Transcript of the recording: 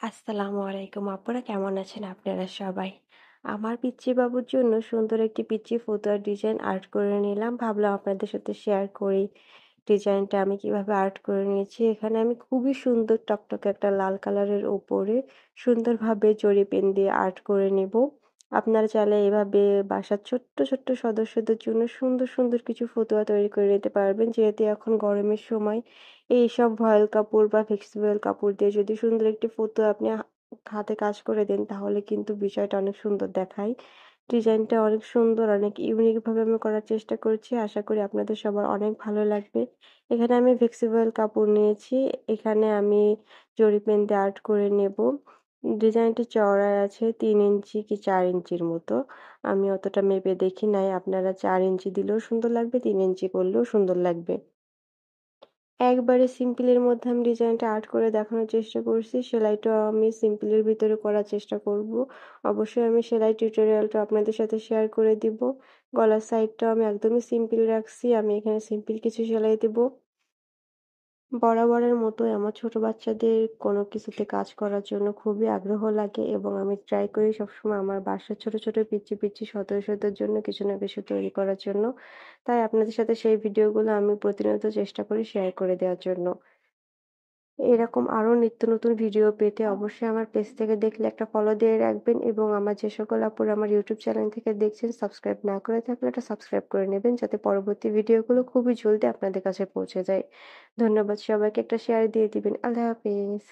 আসসালামু আলাইকুম আপুরা, কেমন আছেন আপনারা সবাই? আমার পিচ্চি বাবুর জন্য সুন্দর একটি পিচ্চি ফতুয়ার ডিজাইন আর্ট করে নিলাম। ভাবলাম আপনাদের সাথে শেয়ার করি ডিজাইনটা আমি কীভাবে আর্ট করে নিয়েছি। এখানে আমি খুবই সুন্দর টকটকে একটা লাল কালারের ওপরে সুন্দরভাবে জড়ি পেন দিয়ে আর্ট করে নেব। আপনারা চাইলে এভাবে বাসার ছোট্ট ছোট্ট সদস্যদের জন্য সুন্দর সুন্দর কিছু ফতুয়া তৈরি করে নিতে পারবেন। যেহেতু এখন গরমের সময়, এইসব ভয়েল কাপড় বা ফ্লেক্সিবল কাপড় দিয়ে যদি সুন্দর একটি ফতুয়া আপনি হাতে কাজ করে দেন, তাহলে কিন্তু বিষয়টা অনেক সুন্দর দেখায়। ডিজাইনটা অনেক সুন্দর, অনেক ইউনিকভাবে আমি করার চেষ্টা করছি। আশা করি আপনাদের সবার অনেক ভালো লাগবে। এখানে আমি ফ্লেক্সিবল কাপড় নিয়েছি। এখানে আমি জরি পেন দিয়ে আর্ট করে নেব। ডিজাইনটি চওড়ায় আছে, তিন ইঞ্চি কি চার ইঞ্চির মতো। আমি অতটা মেপে দেখি নাই, আপনারা চার ইঞ্চি দিলেও সুন্দর লাগবে, তিন ইঞ্চি করলেও সুন্দর লাগবে। একবারে সিম্পলের মধ্যে আমি ডিজাইনটা আর্ট করে দেখানোর চেষ্টা করছি সেলাইটাও আমি সিম্পলের ভিতরে করার চেষ্টা করব। অবশ্যই আমি সেলাই টিউটোরিয়ালটা আপনাদের সাথে শেয়ার করে দিব। গলার সাইডটাও আমি একদমই সিম্পল রাখছি, আমি এখানে সিম্পল কিছু সেলাই দেবো। বরাবরের মতোই আমার ছোট বাচ্চাদের কোনো কিছুতে কাজ করার জন্য খুবই আগ্রহ লাগে এবং আমি ট্রাই করি সবসময় আমার বাসার ছোট ছোট পিচ্ছি পিচ্ছি সদস্যদের জন্য কিছু না কিছু তৈরি করার জন্য। তাই আপনাদের সাথে সেই ভিডিওগুলো আমি প্রতিনিয়ত চেষ্টা করি শেয়ার করে দেওয়ার জন্য। এরকম আরও নিত্য নতুন ভিডিও পেতে অবশ্যই আমার পেজ থেকে দেখলে একটা ফলো দিয়ে রাখবেন এবং আমার যে সকল আপুর আমার ইউটিউব চ্যানেল থেকে দেখছেন সাবস্ক্রাইব না করে থাকলে একটা সাবস্ক্রাইব করে নেবেন যাতে পরবর্তী ভিডিওগুলো খুবই জলদি আপনাদের কাছে পৌঁছে যায়। ধন্যবাদ সবাইকে, একটা শেয়ার দিয়ে দিবেন। আল্লাহ হাফিজ।